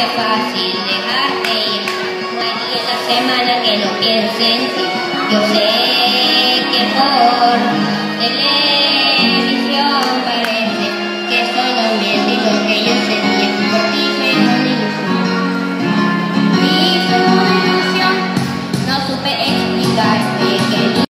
es fácil dejarte ir. No hay día en la semana que no piense en ti. Yo sé que por teléfono